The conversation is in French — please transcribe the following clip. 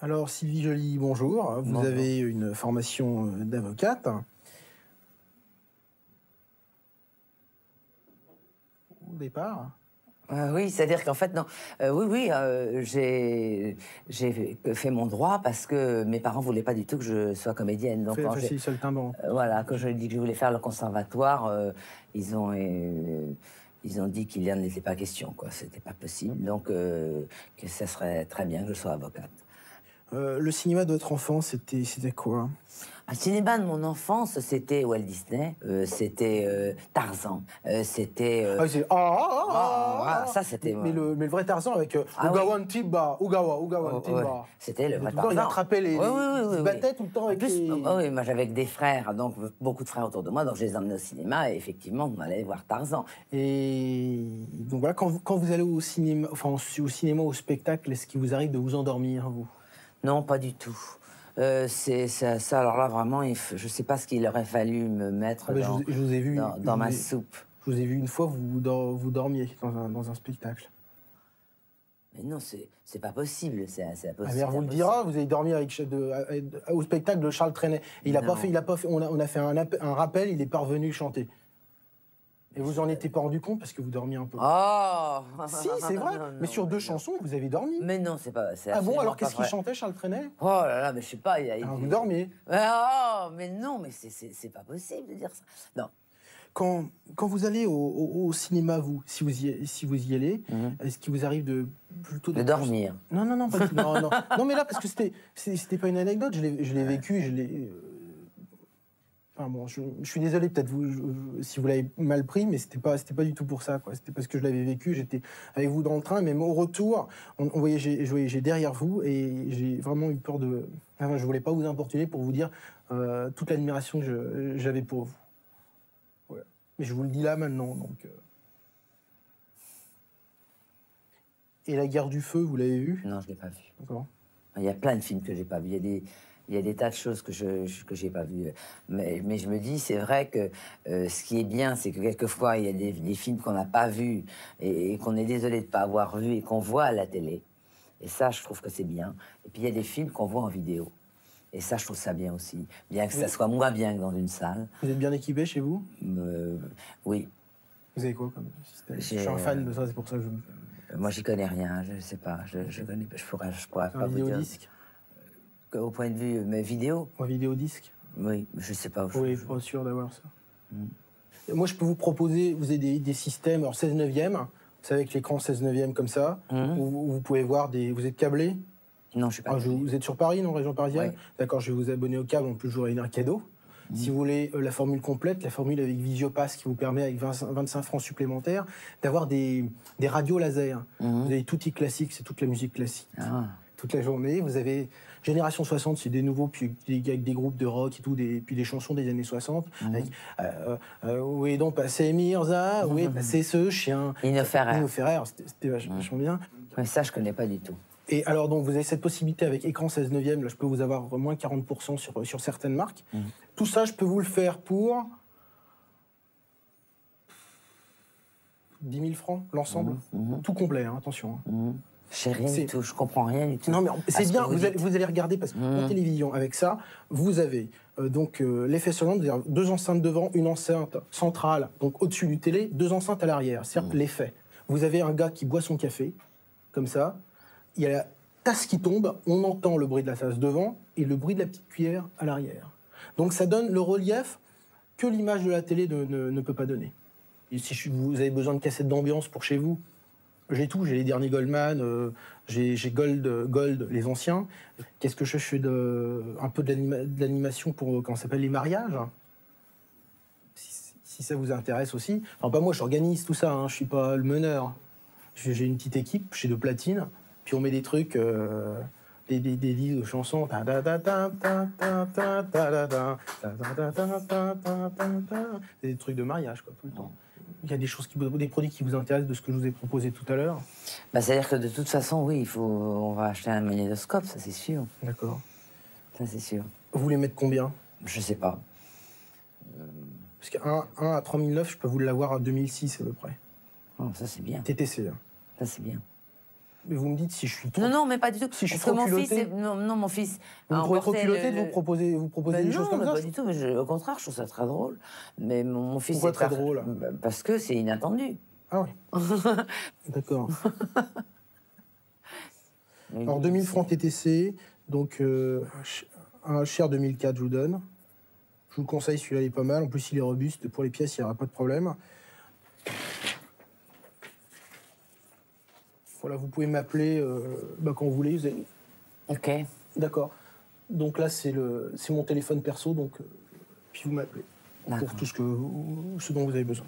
Alors Sylvie Joly, bonjour. Vous Bonjour. avez une formation euh, d'avocate. Au départ. Euh, oui, c'est-à-dire qu'en fait, non. Euh, oui, oui, euh, j'ai fait mon droit parce que mes parents voulaient pas du tout que je sois comédienne. Donc, quand le voilà, quand je dit que je voulais faire le conservatoire, ils ont ils ont dit qu'il n'y en était pas question, quoi. C'était pas possible. Donc, euh, que ça serait très bien que je sois avocate. Euh, le cinéma de votre enfance, c'était c'était quoi? Un cinéma de mon enfance, c'était Walt Disney, euh, c'était euh, Tarzan, euh, c'était. Ah, c'est- ah, ah, ah, Ah, ah, ah, ça, c'était- Mais, le, mais le vrai Tarzan avec Ugawan Tiba, Ugawa, Ugawan Oh, ouais. C'était le vrai le temps, il Tarzan. attrapait les. Oui, oui, oui, il se oui, battait oui. tout le temps En avec plus, les. oh, oui, moi j'avais des frères, donc beaucoup de frères autour de moi, donc je les emmenais au cinéma et effectivement on allait voir Tarzan. Et donc voilà, quand vous, quand vous allez au cinéma, enfin au cinéma, au spectacle, est-ce qu'il vous arrive de vous endormir, vous? Non, pas du tout. Euh, c'est ça, ça, alors là vraiment, je sais pas ce qu'il aurait fallu me mettre Ah je, dans, vous, je vous ai vu. dans, je dans vous ma ai- soupe. Je vous ai vu une fois, vous, dor- vous dormiez dans un, dans un spectacle. Mais non, c'est pas possible, c'est Ah, impossible. mais on vous le dira, vous avez dormi avec, de- à- au spectacle de Charles Trenet. Et il a Non. pas fait, il a pas fait, on a, on a fait un, un rappel, il est parvenu chanter. Et vous en étiez pas rendu compte parce que vous dormiez un peu. Oh si, c'est vrai. Non, mais sur deux non. chansons, vous avez dormi. Mais non, c'est pas. ah bon, alors qu'est-ce qu'il chantait, Charles Trenet? Oh là là, mais je sais pas. Il Alors, il- Vous dormiez. Oh, mais non, mais c'est- pas possible de dire ça. Non. Quand, quand vous allez au, au- au cinéma, vous, si vous y, si vous y allez, Mhm. est-ce qu'il vous arrive de plutôt De dormir. Non, non, non, pas du tout. Non, non. Non, mais là, parce que c'était, c'était pas une anecdote, je l'ai, je l'ai vécu, je l'ai. euh, Enfin bon, je, je suis désolé, peut-être vous, je- si vous l'avez mal pris, mais c'était pas, c'était pas du tout pour ça, quoi. C'était parce que je l'avais vécu, j'étais avec vous dans le train, mais au retour, on, on voyait, j'ai, je derrière vous et j'ai vraiment eu peur de. Enfin, je voulais pas vous importuner pour vous dire euh, toute l'admiration que je- j'avais pour vous. Voilà. Mais je vous le dis là maintenant, donc. euh. Et la guerre du feu, vous l'avez vu Non, je l'ai pas vu. D'accord. Il y a plein de films que j'ai pas vus. Il y a des, il y a des tas de choses que je je- que j'ai pas vues. Mais, mais je me dis, c'est vrai que euh, ce qui est bien, c'est que quelquefois il y a des, des films qu'on n'a pas vus et, et qu'on est désolé de pas avoir vus et qu'on voit à la télé. Et ça, je trouve que c'est bien. Et puis il y a des films qu'on voit en vidéo. Et ça, je trouve ça bien aussi. Bien que ça soit moins bien que dans une salle. Vous êtes bien équipé chez vous? Euh, oui. Vous avez quoi comme système? Je suis un fan euh, de ça, c'est pour ça que je. Moi, j'y connais rien. Je sais pas. Je, je connais. Je pourrais. Je pourrais pas vous dire. vidéodisque? Que Au point de vue mes vidéos, Un vidéodisque oui, je sais pas. Oui, je suis pas sûr d'avoir ça. Et Moi, je peux vous proposer, vous avez des, des systèmes, alors 16 neuvième, vous savez, avec l'écran 16 neuvième comme ça, Mhm. où, vous pouvez voir des. Vous êtes câblé Non, je suis pas. Ah, je- Vous êtes sur Paris, non, région parisienne Oui. D'accord, je vais vous abonner au câble, en plus, j'aurai un cadeau. Si vous voulez euh, la formule complète, la formule avec Visiopass qui vous permet, avec 20 25 francs supplémentaires, d'avoir des, des radios laser. Mhm. Vous avez tout classique, c'est toute la musique classique. Ah. Toute la journée. Vous avez Génération 60, c'est des nouveaux, puis des, avec des groupes de rock et tout, des, puis des chansons des années 60. Avec, euh, euh, où est donc passé Mirza Où est passé ce chien? Nino Ferrer. Nino Ferrer, c'était vach- vachement bien. Mais ça, je connais pas du tout. Et alors, donc, vous avez cette possibilité avec écran 16 neuvième, là, je peux vous avoir moins 40% sur, sur certaines marques. Tout ça, je peux vous le faire pour 10 000 francs, l'ensemble. Tout complet, hein, attention. hein. Rien C'est- tout. Je comprends rien du tout. Non, mais c'est ce bien, vous, allez, dites. vous allez regarder parce que en Mhm. télévision, avec ça, vous avez euh, donc euh, l'effet sonore, c'est-à-dire deux enceintes devant, une enceinte centrale, donc au-dessus du télé, deux enceintes à l'arrière, c'est-à-dire Mhm. l'effet. Vous avez un gars qui boit son café, comme ça, il y a la tasse qui tombe, on entend le bruit de la tasse devant et le bruit de la petite cuillère à l'arrière. Donc ça donne le relief que l'image de la télé ne, ne- ne peut pas donner. Et si vous avez besoin de cassettes d'ambiance pour chez vous, j'ai tout, j'ai les derniers Goldman, j'ai Gold, Gold, les anciens. Qu'est-ce que je fais de, un peu de l'animation pour, comment s'appelle, les mariages si, ça vous intéresse aussi. Enfin, pas moi, j'organise tout ça, hein, je suis pas le meneur. J'ai une petite équipe, j'ai de platine, puis on met des trucs, des, des, des livres de chansons. Des trucs de mariage, quoi, tout le temps. Il y a des choses qui, des produits qui vous intéressent de ce que je vous ai proposé tout à l'heure. Bah, C'est-à-dire que de toute façon, oui, il faut, on va acheter un magnétoscope, ça c'est sûr. D'accord. Ça c'est sûr. Vous voulez mettre combien? Je sais pas. Parce qu'un un à 3009, je peux vous l'avoir à 2006 à peu près. Oh, ça c'est bien. TTC. hein. Ça c'est bien. Mais vous me dites si je suis trop. Non, non, mais pas du tout. Si je suis Parce que trop mon fils, culotté non, non, mon fils. Vous me trouvez trop culotté de vous proposer, vous proposer Ben des choses non, comme mais ça pas du tout. mais je- au contraire, je trouve ça très drôle. Mais mon, mon fils. Pourquoi est très drôle? Ben, Parce que c'est inattendu. Ah oui. D'accord. Alors 2000 francs TTC, donc euh, un cher 2004 je vous donne. Je vous le conseille, celui-là il est pas mal. En plus il est robuste, pour les pièces il n'y aura pas de problème. Voilà, vous pouvez m'appeler euh, bah, quand vous voulez. vous avez- Ok. D'accord. Donc là c'est le, c'est mon téléphone perso, donc euh, puis vous m'appelez pour tout ce que ce dont vous avez besoin.